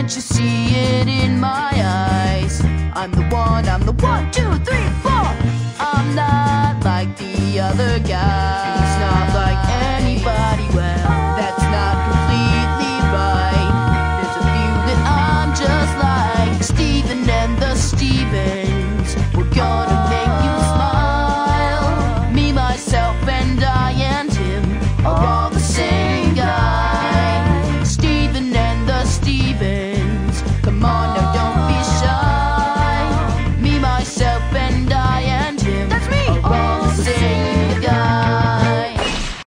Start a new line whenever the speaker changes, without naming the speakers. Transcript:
Can't you see it in my eyes? I'm the one, I'm the one, two, three, four. I'm not like the other guy. He's not like anybody. Well, that's not completely right. There's a few that I'm just like Steven and the Stevens.